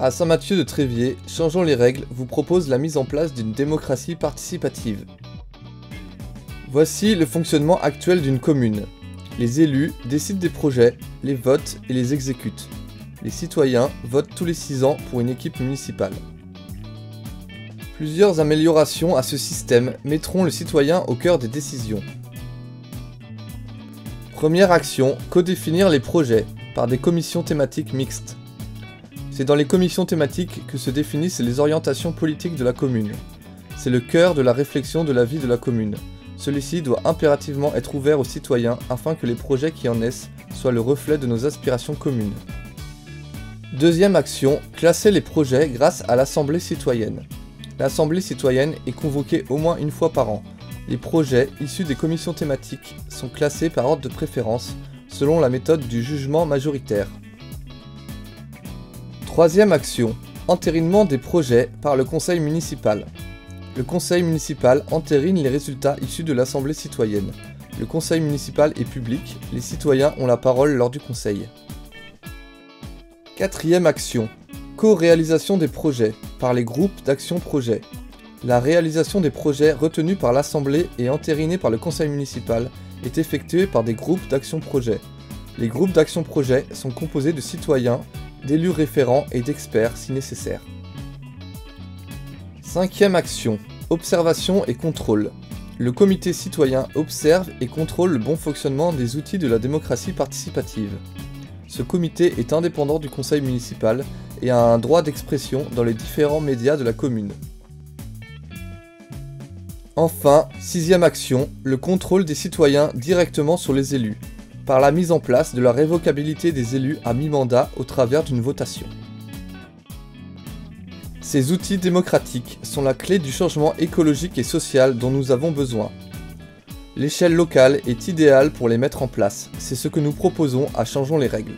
À Saint-Mathieu de Tréviers, Changeons les règles vous propose la mise en place d'une démocratie participative. Voici le fonctionnement actuel d'une commune. Les élus décident des projets, les votent et les exécutent. Les citoyens votent tous les 6 ans pour une équipe municipale. Plusieurs améliorations à ce système mettront le citoyen au cœur des décisions. Première action, codéfinir les projets par des commissions thématiques mixtes. C'est dans les commissions thématiques que se définissent les orientations politiques de la commune. C'est le cœur de la réflexion de la vie de la commune. Celui-ci doit impérativement être ouvert aux citoyens afin que les projets qui en naissent soient le reflet de nos aspirations communes. Deuxième action, classer les projets grâce à l'Assemblée citoyenne. L'Assemblée citoyenne est convoquée au moins une fois par an. Les projets issus des commissions thématiques sont classés par ordre de préférence selon la méthode du jugement majoritaire. Troisième action, entérinement des projets par le conseil municipal. Le conseil municipal entérine les résultats issus de l'assemblée citoyenne. Le conseil municipal est public, les citoyens ont la parole lors du conseil. Quatrième action, co-réalisation des projets par les groupes d'action projet. La réalisation des projets retenus par l'assemblée et entérinés par le conseil municipal est effectuée par des groupes d'action projet. Les groupes d'action projet sont composés de citoyens d'élus référents et d'experts si nécessaire. Cinquième action, observation et contrôle. Le comité citoyen observe et contrôle le bon fonctionnement des outils de la démocratie participative. Ce comité est indépendant du conseil municipal et a un droit d'expression dans les différents médias de la commune. Enfin, sixième action, le contrôle des citoyens directement sur les élus par la mise en place de la révocabilité des élus à mi-mandat au travers d'une votation. Ces outils démocratiques sont la clé du changement écologique et social dont nous avons besoin. L'échelle locale est idéale pour les mettre en place, c'est ce que nous proposons à Changeons les règles.